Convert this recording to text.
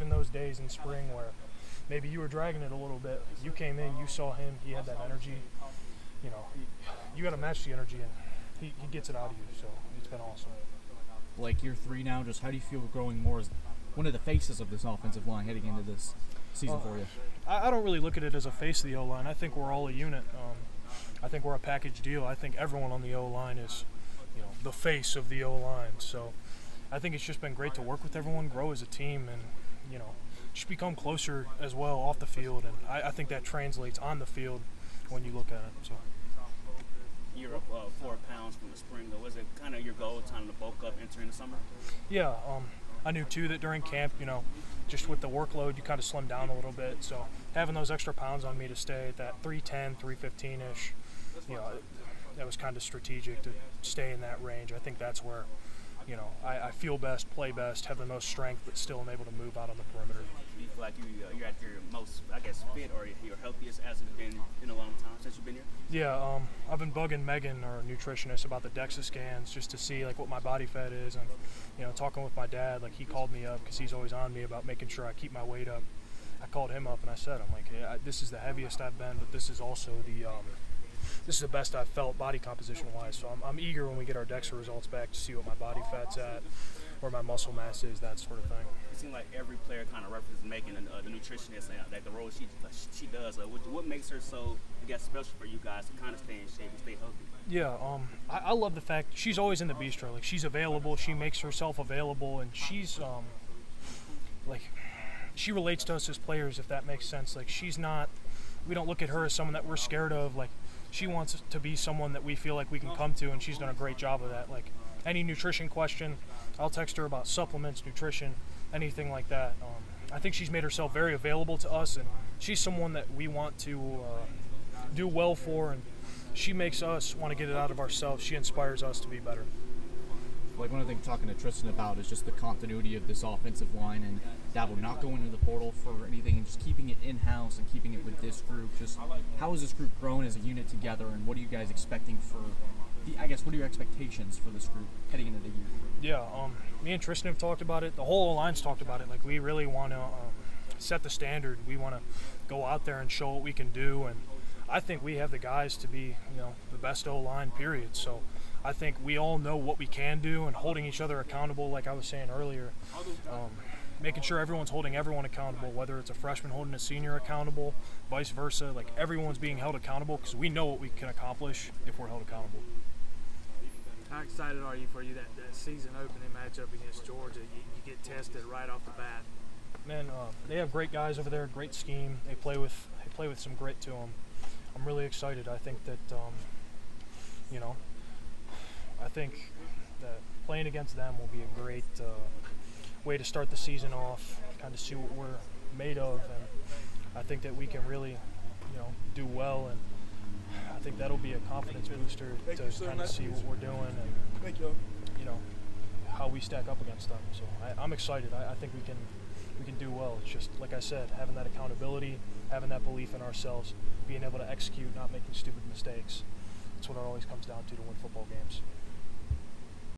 even those days in spring where maybe you were dragging it a little bit. You came in, you saw him, he had that energy. You know, you got to match the energy, and he, he gets it out of you. So it's been awesome. Like year three now, just how do you feel growing more as one of the faces of this offensive line heading into this season Uh, for you? I, I don't really look at it as a face of the O line. I think we're all a unit. Um, I think we're a package deal. I think everyone on the O line is, you know, the face of the O line. So I think it's just been great to work with everyone, grow as a team, and you know, just become closer as well off the field. And I, I think that translates on the field when you look at it. So. You're up uh, four pounds from the spring, though. Was it kind of your goal, time to bulk up entering the summer? Yeah, um, I knew too that during camp, you know, just with the workload, you kind of slim down a little bit. So having those extra pounds on me to stay at that 310, 315 ish, you know, that was kind of strategic to stay in that range. I think that's where, you know, I, I feel best, play best, have the most strength, but still am able to move out on the perimeter. Do you feel like you, uh, you're at your most, I guess, fit or your healthiest as it's been in a long time since you've been here? Yeah, um, I've been bugging Megan, our nutritionist, about the DEXA scans just to see like what my body fat is, and you know, talking with my dad, like he called me up because he's always on me about making sure I keep my weight up. I called him up and I said, I'm like, yeah, this is the heaviest I've been, but this is also the um, this is the best I've felt body composition wise. So I'm, I'm eager when we get our DEXA results back to see what my body fat's at, where my muscle mass is, that sort of thing. It seems like every player kind of references Megan, uh, the nutritionist, uh, like the role she she does. Uh, what, what makes her so, I guess, special for you guys to kind of stay in shape and stay healthy? Yeah, um, I, I love the fact she's always in the bistro. Like she's available, she makes herself available, and she's um, like she relates to us as players, if that makes sense. Like she's not, we don't look at her as someone that we're scared of. Like she wants to be someone that we feel like we can come to, and she's done a great job of that. Like any nutrition question, I'll text her about supplements, nutrition, anything like that. Um, I think she's made herself very available to us, and she's someone that we want to uh, do well for, and she makes us want to get it out of ourselves. She inspires us to be better. Like one of the things talking to Tristan about is just the continuity of this offensive line and Dabo not going to the portal for anything and just keeping it in house and keeping it with this group. Just how has this group grown as a unit together, and what are you guys expecting for? The, I guess what are your expectations for this group heading into the year? Yeah, um, me and Tristan have talked about it. The whole O line's talked about it. Like we really want to um, set the standard. We want to go out there and show what we can do, and I think we have the guys to be, you know, the best O line. Period. So I think we all know what we can do, and holding each other accountable, like I was saying earlier. Um, making sure everyone's holding everyone accountable, whether it's a freshman holding a senior accountable, vice versa. Like everyone's being held accountable because we know what we can accomplish if we're held accountable. How excited are you for you that, that season opening matchup against Georgia? You, you get tested right off the bat. Man, uh, they have great guys over there, great scheme. They play with they play with some grit to them. I'm really excited. I think that um, you know, I think that playing against them will be a great uh, way to start the season off. Kind of see what we're made of, and I think that we can really, you know, do well and. I think that'll be a confidence booster to kind of see what we're doing and you know how we stack up against them. So I, I'm excited. I, I think we can we can do well. It's just like I said, having that accountability, having that belief in ourselves, being able to execute, not making stupid mistakes. That's what it always comes down to to win football games.